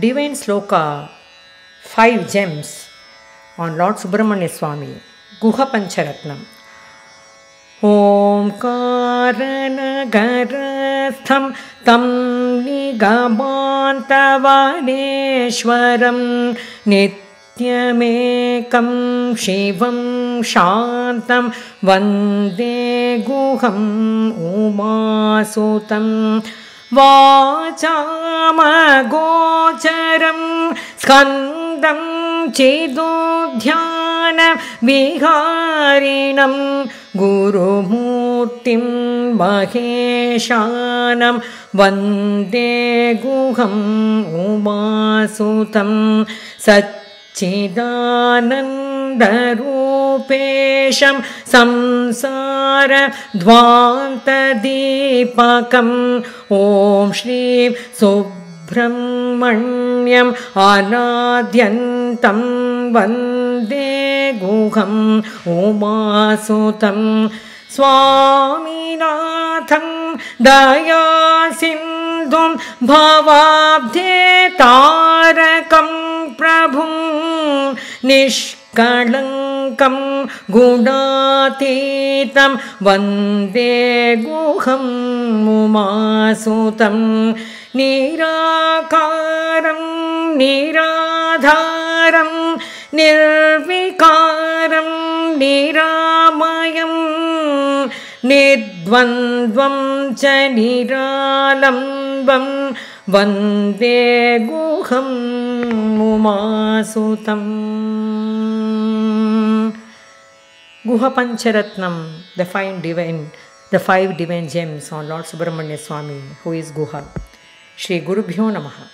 Divine Sloka, 5 gems on Lord Subramanya Swami, Guhapancharatnam. ओङ्कारनगरस्थं तं निगमान्तवनेश्वरं नित्यमेकं शिवं शान्तं वन्दे गुहम् उमासुतं वाचामगोचरं स्कन्दं चिदुध्यानविहारिणं गुरुमूर्तिं महेशानं वन्दे गुहम् उमासुतं सच्चिदानन्दरूपेशं संसारध्वान्तदीपकम् ॐ श्रीं सुब्रह्मण्यम् अनाद्यन्तं वन्दे गुहम्। उमासुतं स्वामिनाथं दयासिन्धुं भवाब्धे तारकं प्रभुं निष्कळङ्कं गुणातीतं वन्दे गुहम् उमासुतं निराकारं निराधारं निर्विकारं निरामयं निर्द्वन्द्वं च निरालम्बं वन्दे गुहम् Guhapancharatnam, the five divine, the five divine gems on Lord Subramanya Swami, who is Guha. Shri Gurubhyo Namaha.